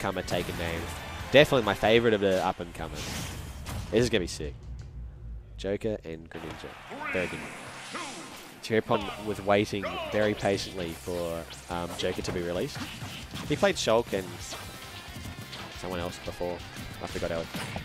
up-and-comer taken names. Definitely my favorite of the up-and-comers. This is going to be sick. Joker and Greninja. Very good. Churropon was waiting very patiently for um, Joker to be released. He played Shulk and someone else before. I forgot how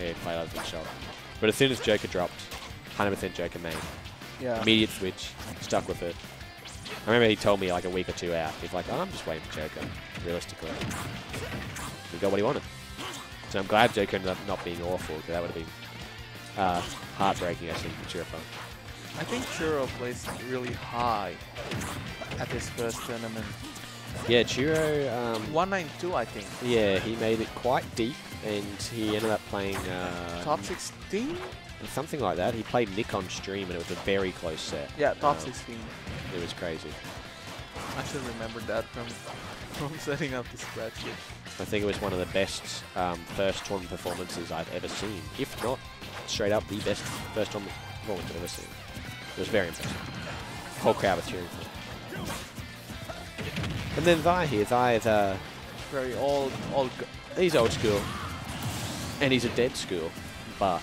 he played other than Shulk. But as soon as Joker dropped, 100% Joker main. Yeah. Immediate switch, stuck with it. I remember he told me like a week or two out, he's like, oh, I'm just waiting for Joker, realistically. He got what he wanted. So I'm glad Joker ended up not being awful, because that would have been uh, heartbreaking, I think, for Churropon. I think Churro plays really high at his first tournament. Yeah, Chiro, um, 192, I think. yeah, he made it quite deep, and he ended up playing uh, Top 16? something like that. He played Nick on stream, and it was a very close set. Yeah, top Uh, 16. It was crazy. I should remember that from from setting up the spreadsheet. I think it was one of the best um, first tournament performances I've ever seen. If not, straight up the best first tournament performance I've ever seen. It was very impressive. Whole crowd was cheering for him. And then Vi here. Vi is uh, Very old, old. he's old school, and he's a dead school, but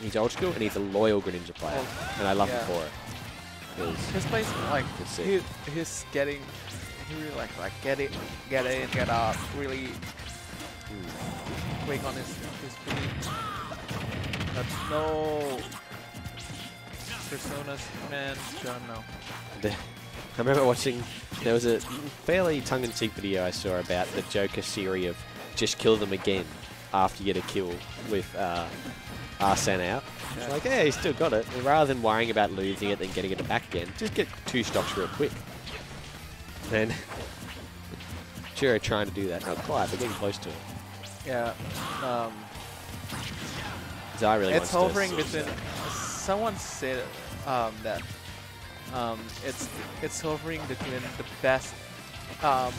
he's old school and he's a loyal Greninja player, and I love Yeah. him for it. His place, like he, he's getting. Really like like get it, get in, get out. Really quick on his his feet. But no. Personas, man, know. The- I remember watching, there was a fairly tongue-in-cheek video I saw about the Joker series of just kill them again after you get a kill with uh, Arsene out. Yeah. like, yeah, he's still got it. And rather than worrying about losing it and getting it back again, just get two stocks real quick. And Chiro trying to do that. Not quite, but getting close to it. Yeah. Um, Zai really it's hovering between. Someone said um, that um, it's it's hovering between the best. Um,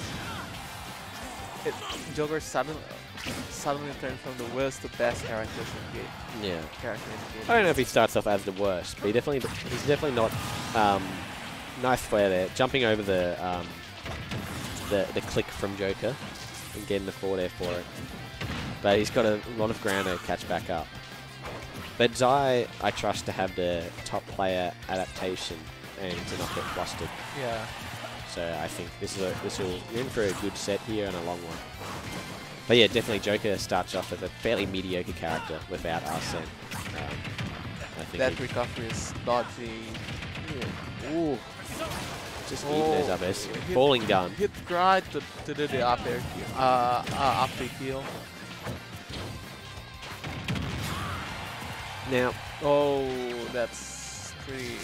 it, Joker suddenly suddenly turned from the worst to best characters in the game. Yeah. Character in the game. I don't know if he starts off as the worst, but he definitely he's definitely not um, nice flare there, jumping over the um, the the click from Joker and getting the forward air for it. But he's got a lot of ground to catch back up. But Zai, I trust to have the top player adaptation and to not get flustered. Yeah. So I think this is a this will you're in for a good set here and a long one. But yeah, definitely Joker starts off as a fairly mediocre character without Arsene. Um, I think That recovery is dodgy. Ooh. Just eating those Oh, up airs. hit- Falling down. Hit right to, to do the up air. Uh, uh, up air kill. Now, Oh, that's pretty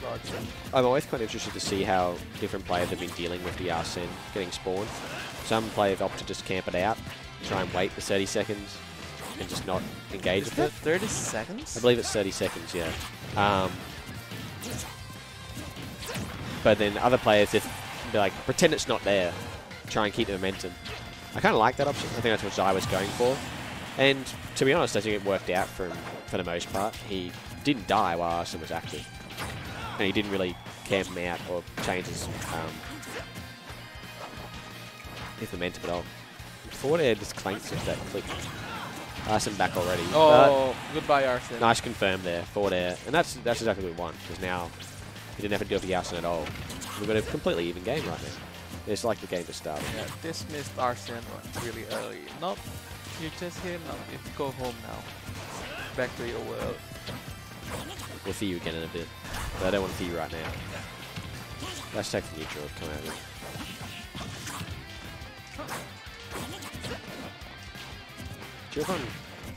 dodgy. I'm always quite interested to see how different players have been dealing with the Arsene getting spawned. Some players opt to just camp it out, try and wait the 30 seconds, and just not engage Is with it. 30 seconds? I believe it's 30 seconds, yeah. Um, but then other players just be like, pretend it's not there, try and keep the momentum. I kind of like that option. I think that's what Zai was going for. And to be honest, I think it worked out for him for the most part. He didn't die while Arsene was active. And he didn't really camp him out or change his, um, his momentum at all. Forward air just clanks with that click. Arsene back already. but- Oh, goodbye, Arsene. Nice confirm there, forward air. And that's that's exactly what we want, because now he didn't have to deal with the Arsene at all. We've got a completely even game right now. It's like the game just started. Yeah, dismissed Arsene really early. Nope, you're just here now. You go home now. Back to your world. We'll see you again in a bit. But I don't want to see you right now. Let's take the neutral, come out it.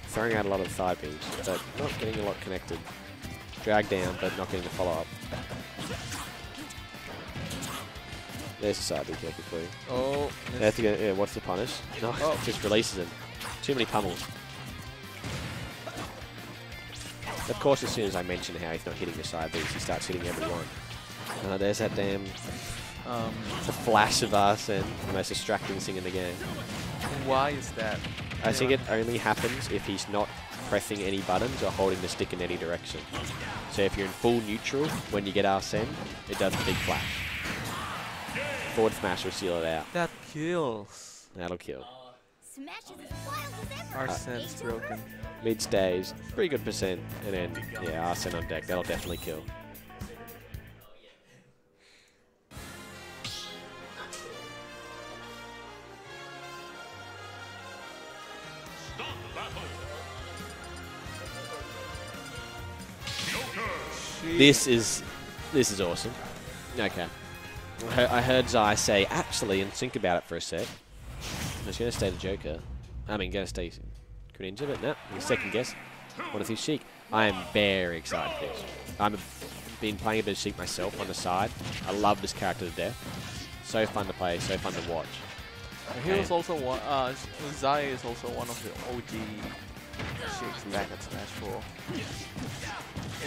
Throwing out a lot of side beams, but not getting a lot connected. Drag down, but not getting the follow-up. There's a side beam kill quickly. Oh, They have to go, yeah, what's the punish? No, Oh. just releases him. Too many pummels. Of course, as soon as I mention how he's not hitting the side beats, he starts hitting everyone. Uh, there's that damn um, the flash of us and the most distracting thing in the game. why is that? I think it only happens if he's not pressing any buttons or holding the stick in any direction. So if you're in full neutral, when you get Arsene, it does a big flash. Forward smash will seal it out. That kills. That'll kill. Smashes as wild as ever. Arsene's broken. Mid stays, pretty good percent, and then yeah, Arsene on deck. That'll definitely kill. This is this is awesome. Okay. I heard, Zai say, actually, and think about it for a sec. I was going to stay the Joker. I mean, going to stay Greninja, but no, no, second guess. What is his Sheik? I am very excited for this. I've been playing a bit of Sheik myself on the side. I love this character to death. So fun to play, so fun to watch. He was also one. Uh, Zai is also one of the OG Sheiks back at Smash 4.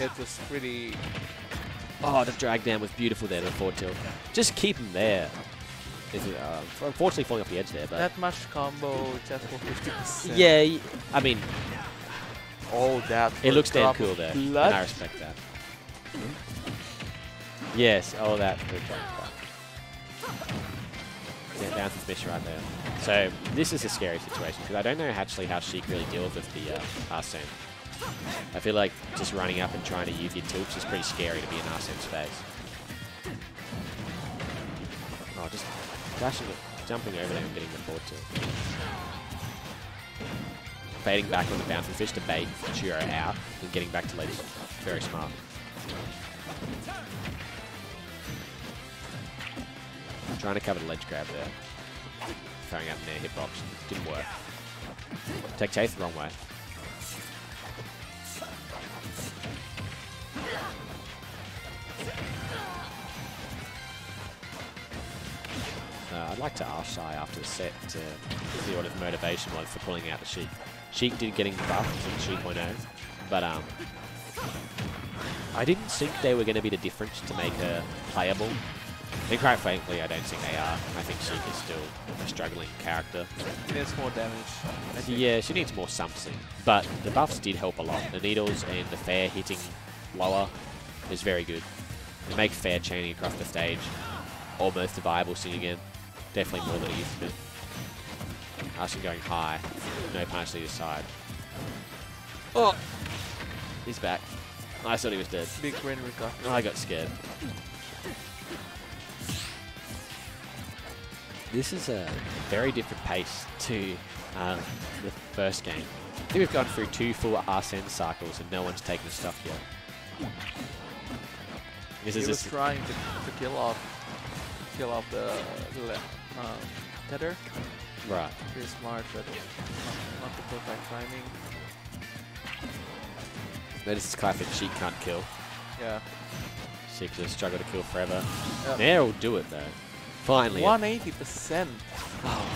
It was pretty. Oh, the drag down was beautiful there, to the forward tilt. Just keep him there. Is it, uh, unfortunately falling off the edge there, but... That much combo just for 50%. yeah, I mean, All that. it looks damn cool there, and I respect that. Yes, all that. stuff. Yeah, bounce and smash right there. So this is a scary situation because I don't know actually how Sheik really deals with the uh, Arsene. I feel like just running up and trying to use your tilts is pretty scary to be in Arsene's face. Oh, just dashing it, jumping over there and getting the forward tilt. Fading back on the bouncing fish to bait Chiro out and getting back to ledge. Very smart. Trying to cover the ledge grab there. Throwing an air hitbox. Didn't work. Take chase the wrong way. Like to ask Shy after the set to see what his motivation was for pulling out the Sheik. Sheik did getting buffed in 2.0, but um, I didn't think they were going to be the difference to make her playable. And quite frankly, I don't think they are. I think Sheik is still a struggling character. It needs more damage. Yeah, she needs more something. But the buffs did help a lot. The needles and the fair hitting lower is very good. They make fair chaining across the stage almost a viable thing again. Definitely more than it used to be. Going high. No punish to either side. Oh! He's back. I thought he was dead. Big brain recovery. I got scared. This is a very different pace to um, the first game. I think we've gone through two full Arsene cycles and no one's taken the stuff yet. This he is was just, trying to, to kill off, kill off the, the le- um, tether. right. Pretty smart, but not, not the perfect timing. This is classic. She can't kill. Yeah. She just struggle to kill forever. Yep. Nair will do it though. Finally, 180%. Oh.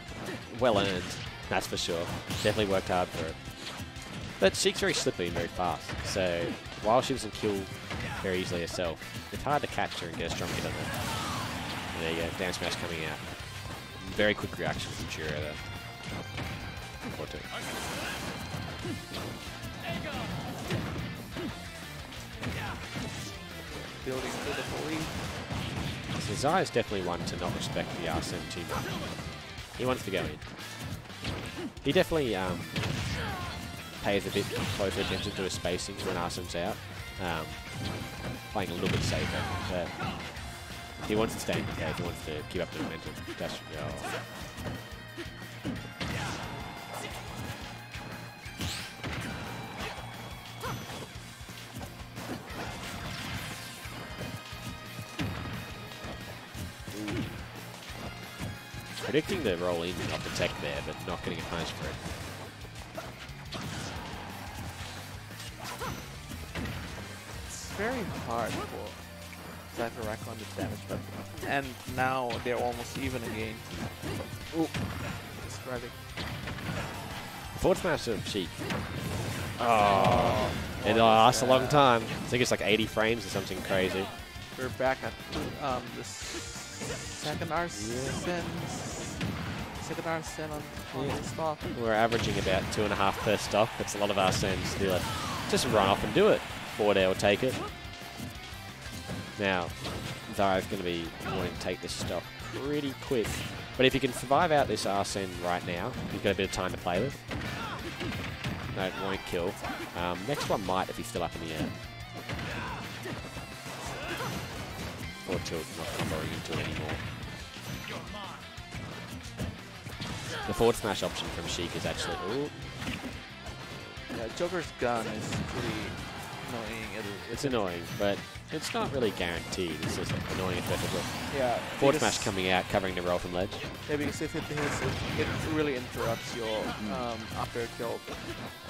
well earned. That's for sure. Definitely worked hard for it. But Sheik's very slippery and very fast. So while she doesn't kill very easily herself, it's hard to catch her and get a strong hit on her. And there you go, down smash coming out. Very quick reaction from Chiro there. Or two. Building to the bully. So definitely one to not respect the Arsene too much. He wants to go in. He definitely um, pays a bit closer attention to his spacings when Arsene's out. Um, playing a little bit safer. But he wants to stay cave. He wants to keep up the momentum. That's, oh. Predicting the roll in off the tech there, but not getting a punish for it. It's very hard for To rack on the damage, but and now they're almost even again. Ooh, describing. Forward smash of Sheik. Oh. It lasts a long time. I think it's like 80 frames or something crazy. We're back at um the second Arsene, second Arsene on, on Yeah. the stock. We're averaging about two and a half per stock. That's a lot of Arsene's to do it. Just run off and do it. Forward air will take it. Now, Zara's going to be wanting to take this stock pretty quick. But if you can survive out this Arsene right now, you've got a bit of time to play with. No, it won't kill. Um, next one might if he's still up in the air. Or tilt, not comboing into it anymore. The forward smash option from Sheik is actually... Ooh, Yeah, Joker's gun is pretty annoying. It, it's annoying, but it's not really guaranteed. It's just annoying effectively. yeah, Forward smash coming out, covering the roll from ledge. Yeah, because if it hits, it, it really interrupts your um, after kill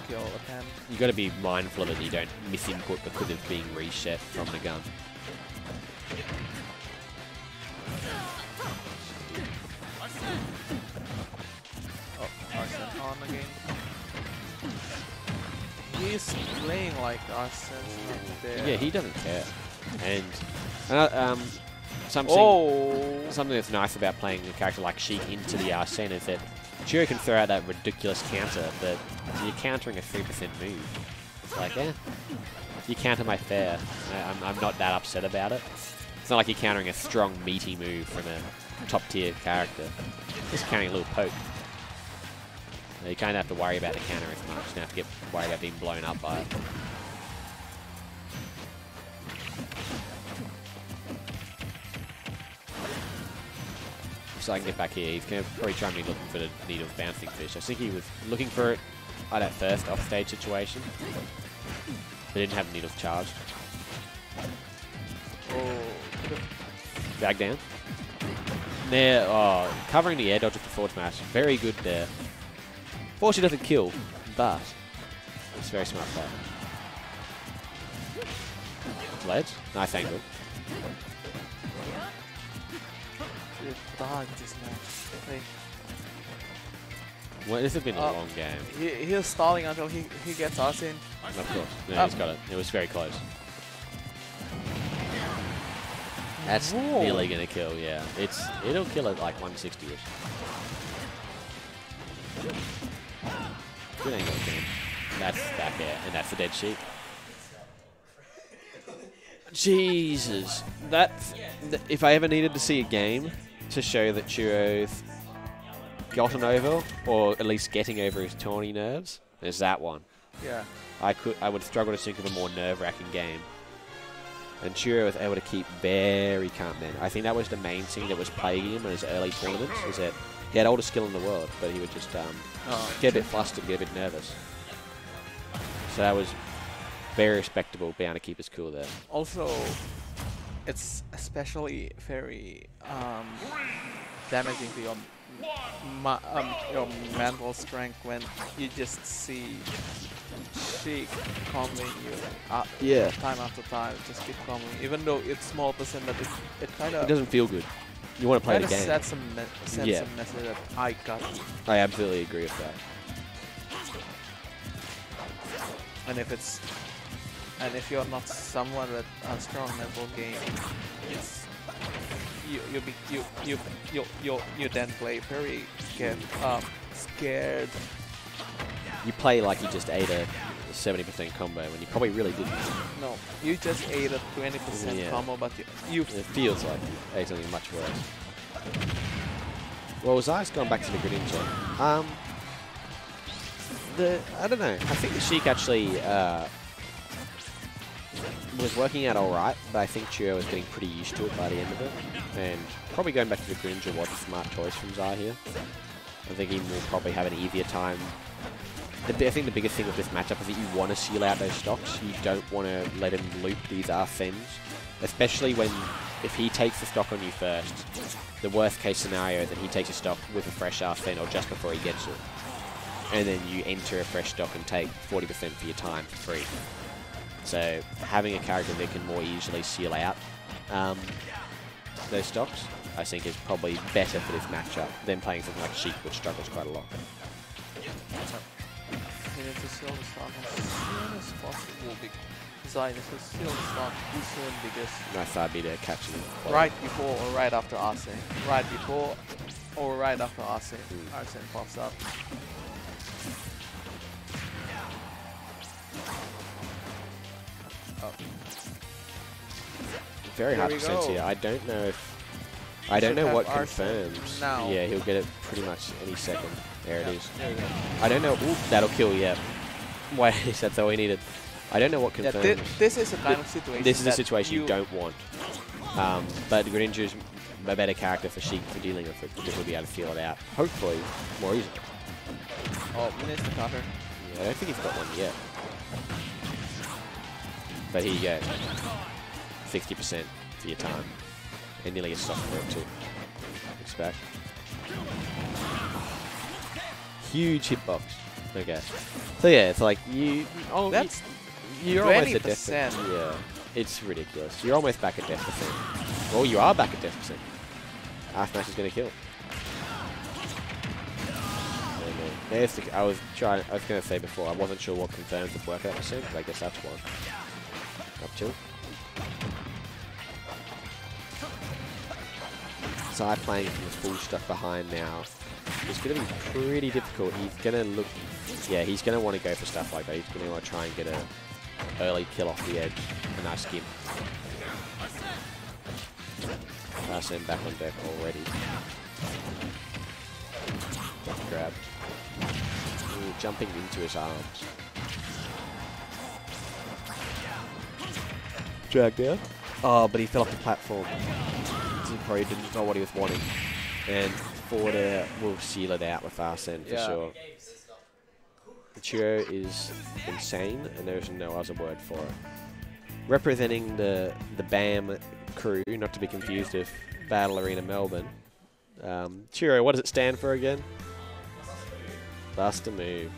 kill attempt. you got to be mindful of it. You don't miss input because of being reset from the gun. He's playing like there. Yeah, he doesn't care. And uh, um, something Oh, something that's nice about playing a character like Sheik into the Arsene is that Chiro can throw out that ridiculous counter, but you're countering a three percent move. It's like, eh, you counter my fair. I, I'm, I'm not that upset about it. It's not like you're countering a strong, meaty move from a top tier character. Just countering a little poke. You kind of have to worry about the counter as much. You don't have to get worried about being blown up by it. So I can get back here. He's going to probably try be looking for the needle bouncing fish. I think he was looking for it at that first offstage situation. They didn't have needles charged. oh, Drag down. There, oh, covering the air dodge with the forward smash. Very good there. Fortunately doesn't kill, but it's very smart play. Ledge. Nice angle. good dodge this match. Like, Well, this has been a Oh. long game. he, he's stalling until he, he gets Arsene. Of course. No, Oh. he's got it. It was very close. That's Whoa. nearly gonna kill, yeah. It's it'll kill at like 160ish. Good angle again. That's back air, and that's the dead sheep. Jesus, That, th if I ever needed to see a game to show that Churro's gotten over, or at least getting over his tawny nerves, there's that one. Yeah. I could I would struggle to think of a more nerve-wracking game. And Churo was able to keep very calm then. I think that was the main thing that was plaguing him in his early tournaments, is that he had all the skill in the world, but he would just um, Oh, get a bit flustered, get a bit nervous. So that was very respectable, being able to keep his cool there. also, it's especially very um, damaging to your ma- um, your mental strength when you just see Sheik comboing you uh, Yeah. time after time, just keep comboing, even though it's small percent, but it, it kind It of doesn't feel good. You want to play the game. sets a me- Yeah. that I got. I absolutely agree with that. And if it's and if you're not someone with a strong mental game, it's you you be, you you you you you then play very get um scared. You play like you just ate a 70% combo when you probably really didn't. No, you just ate a 20% Yeah. combo, but you you It feels like you ate something much worse. Well, Zai's gone back to the Greninja. Um, the I don't know. I think the Sheik actually uh, was working out all right, but I think Chio was getting pretty used to it by the end of it, and probably going back to the Greninja was a smart choice from Zai here. I think he will probably have an easier time. The, I think the biggest thing with this matchup is that you want to seal out those stocks. You don't want to let him loop these Arsens, especially when if he takes the stock on you first. The worst case scenario is that he takes a stock with a fresh Arsene or just before he gets it, and then you enter a fresh stock and take 40% for your time for free. So having a character that can more easily seal out um, those stocks, I think is probably better for this matchup than playing something like Sheik, which struggles quite a lot. You need to seal the stock as soon as possible. Be Zai needs to seal the stock soon because Nice RB to catch right before or right after Arsene, right before or right after Arsene. Arsene hmm. pops up. Oh. Very hard to sense here. I don't know if I don't know what confirms. now. Yeah, he'll get it pretty much any second. There it is. There. I don't know. Ooh, that'll kill. Yeah. Wait, that's all we needed. I don't know what Yeah, thi- this is a kind of situation. this is a situation you, you don't want. Um, but is a better character for Sheik for dealing with it because he'll be able to feel it out. Hopefully, more easily. Oh, missed the counter. Yeah, I don't think he's got one yet. But here you go. 60% for your time. And nearly a soft for it too. Expect. Huge hitbox. Okay. So yeah, it's like you. Oh, That's you, you're almost at death 20%. percent. Yeah, it's ridiculous. You're almost back at death percent. Well, you are back at death percent. Half is gonna kill. There's the, I was trying. I was gonna say before. I wasn't sure what confirms would work at percent, but I guess that's one. Up tilt. Side playing from the full stuff behind now. It's going to be pretty difficult. He's going to look, yeah, he's going to want to go for stuff like that. He's going to want to try and get a early kill off the edge. A nice skim. Arsene back on deck already. Just grab. Ooh, jumping into his arms. Drag down. Oh, but he fell off the platform. He probably didn't know what he was wanting. And Ford uh, will seal it out with Arsene for Yeah. sure. The Churro is insane, and there's no other word for it. Representing the the BAM crew, not to be confused with Battle Arena Melbourne. Um, Churro, what does it stand for again? Buster move.